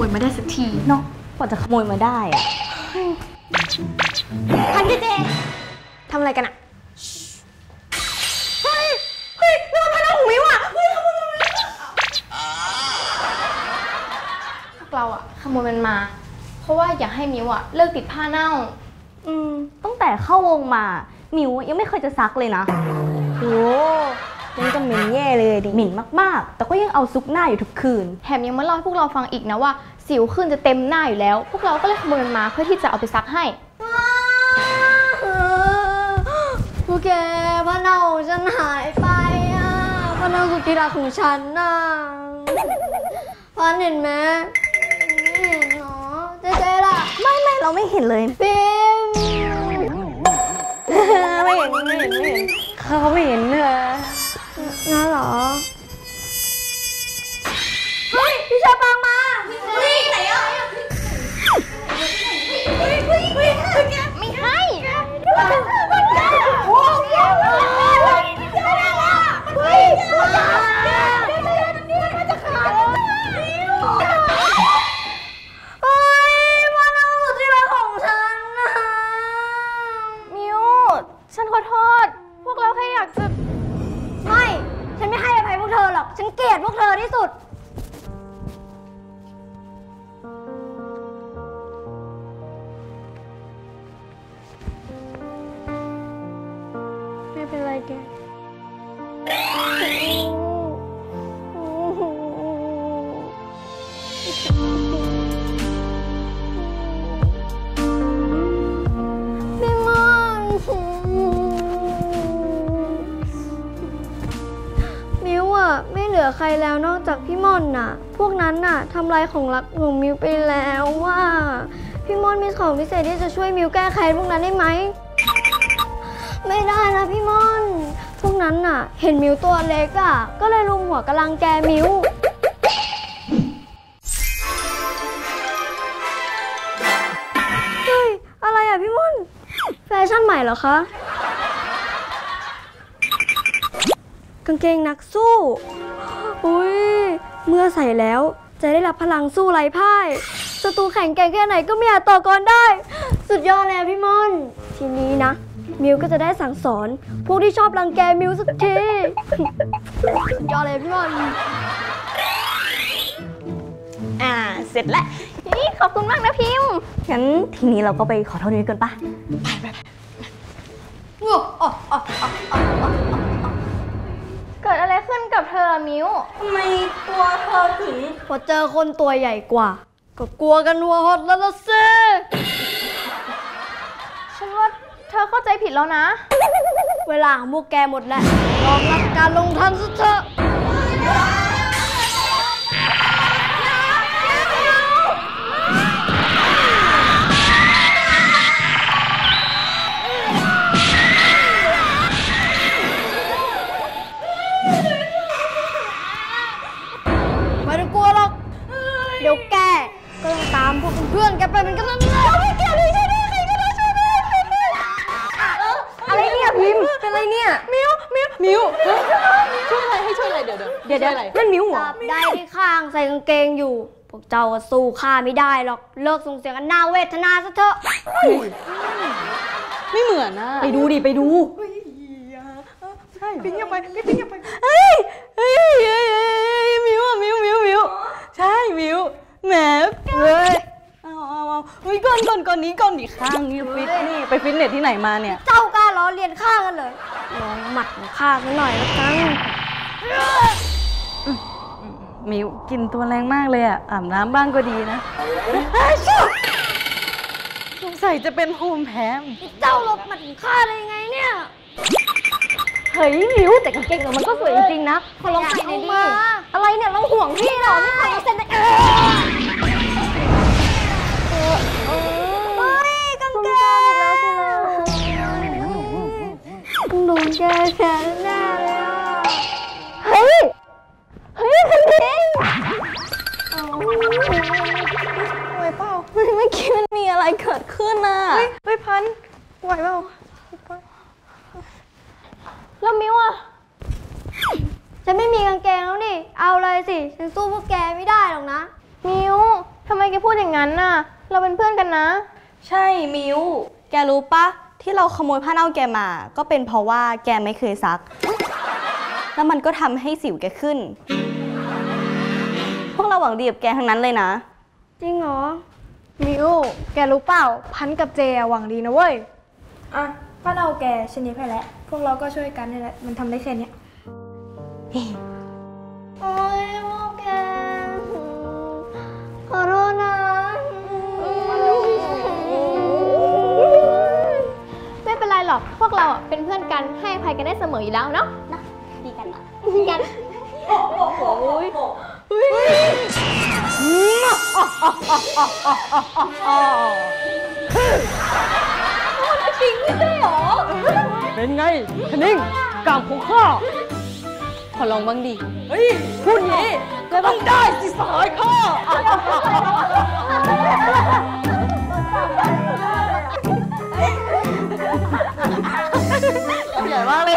โมยมาได้สักทีเนาะกว่าจะขโมยมาได้อะพันเจเจทำอะไรกันอะเฮ้ย เฮ้ยนี่มันพันเอาของมิวอะเฮ้ยขโมยมันมาพวกเราอะขโมยมันมา เพราะว่าอยากให้มิวอะเลิกติดผ้าเน่า อืมตั้งแต่เข้าวงมา มิวยังไม่เคยจะซักเลยนะ โอ้ ยังจะเหม็นแย่เลยดิหมิ่นมากๆ แต่ก็ยังเอาซุกหน้าอยู่ทุกคืน แถมยังมาเล่าให้พวกเราฟังอีกนะว่าสิวขึ้นจะเต็มหน้าอยู่แล้ว พวกเราก็เลยขโมยมันมาเพื่อที่จะเอาไปซักให้พวกแกผ้าเน่าของฉันหายไปอะผ้าเน่าสุดที่รักของฉันน่ะพันเห็นไหมไม่เห็นเนาะเจ๊เจ๊ล่ะไม่ไม่เราไม่เห็นเลยปิมไม่เห็นไม่เห็นไม่เห็นเขาไม่เห็นเลย งั้นเหรอ เฮ้ย พี่ชาปังมาเฮ้ยไหนอะไม่ให้เฮ้ยมันเอาสุดที่รักขอฉันนะมิวฉันขอโทษ พวกเราแค่อยากจะไม่ ฉันไม่ให้อภัยพวกเธอหรอก ฉันเกลียดพวกเธอที่สุด ไม่เป็นไรแก ครแล้วนอกจากพี่ม่อนน่ะ พวกนั้นน่ะทำลายของรักของมิวไปแล้วว่า พี่ม่อนมีของพิเศษที่จะช่วยมิวแก้แค้นพวกนั้นได้ไหม ไม่ได้นะพี่ม่อน พวกนั้นน่ะ เห็นมิวตัวเล็กอะก็เลยลุมหัวกำลังแกมิวเฮ้ยอะไรอะพี่ม่อน แฟชั่นใหม่เหรอคะกางเกงนักสู้ เมื่อใส่แล้วจะได้รับพลังสู้ไร้พ่ายศัตรูแข็งแกร่งแค่ไหนก็ไม่อาจต่อกรได้ สุดยอดแล้วพี่ม่อน ทีนี้นะ มิวก็จะได้สั่งสอน พวกที่ชอบรังแกมิวสักทีสุดยอดเลยพี่ม่อน อ่า เสร็จแล้วนี่ขอบคุณมากนะพิมพ์งั้นทีนี้เราก็ไปขอโทษนิวกันปะเมิวทำไมตัวเธอถึงพอเจอคนตัวใหญ่กว่า ก็กลัวกันหัวหดแล้วละเซฉันว่าเธอเข้าใจผิดแล้วนะ เวลาของพวกแกหมดแล้วลองรับการลงทันซะเถอะ มือนกันนั่นแหละไม่เกี่ยวเลยช่วยด้วยใครก็ได้ช่วยด้วยใครก็ได้อะไรเนี่ยพิมพ์เป็นอะไรเนี่ยมิวมิวมิวช่วยอะไรให้ช่วยอะไรเดี๋ยวเดี๋ยวเดี๋ยวเดี๋ยวอะไรนั่นมิวเหรอจับได้ที่ข้างใส่กางเกงอยู่ พวกเจ้าก็สู้ข้าไม่ได้หรอกเลิกส่งเสียงกันหน้าเวทนาซะเถอะไม่เหมือนนะไปดูดิไปดูใช่ปิ๊งยังไปพี่ปิ๊งยังไปเฮ้ยเฮ้ยเฮ้ยเฮ้ยมิวอะมิวมิวมิวใช่มิวแหมเฮ้ยเอาเอาเอาอุ้ยก่อนก่อนก่อนนี้ก่อนดิข้างนี่ฟิตนี่ไปฟิตเนสที่ไหนมาเนี่ย เจ้ากล้าล้อเลียนข้ากันเลยลองหมัดของข้าซะหน่อยละกันมิวกินตัวแรงมากเลยอะอาบน้ำบ้างก็ดีนะสงสัยจะเป็นภูมิแพ้เจ้าหลบหมัดของข้าได้ยังไงเนี่ยเฮ้ยมิวแต่กางเกงเรามันก็สวยจริงๆนะขอลองใส่หน่อยดิอะไรเนี่ยเราห่วงพี่เหรอไม่ใส่เส้นได้เออ ต้องโดนแก้แค้นแน่เลยอะเฮ้ย เฮ้ยกางเกงไหวเปล่าเฮ้ยเมื่อกี้มันมีอะไรเกิดขึ้นอะ เฮ้ยเฮ้ยพันไหวเปล่าแล้วมิวอะฉันไม่มีกางเกงแล้วนี่ เอาเลยสิ ฉันสู้พวกแกไม่ได้หรอกนะ มิวทำไมแกพูดอย่างนั้นน่ะ เราเป็นเพื่อนกันนะ ใช่มิวแกรู้ปะ ที่เราขโมยผ้าเน่าแกมา ก็เป็นเพราะว่าแกไม่เคยซัก แล้วมันก็ทำให้สิวแกขึ้น พวกเราหวังดีกับแกทั้งนั้นเลยนะ จริงเหรอ มิว แกรู้เปล่า พันกับเจอะหวังดีนะเว้ย อะป้าเอาแกชนิดไปแล้ว พวกเราก็ช่วยกันนี่แหละ มันทำได้แค่เนี้ย เราอะเป็นเพื่อนกันให้อภัยกันได้เสมออยู่แล้วเนาะดีกันนะดีกันเป็นไงคนิ่งกลางของข้าขอลองบ้างดิเฮ้ยพูดอย่างนี้แล้วต้องได้สิสหายข้า ใหญ่มากเลย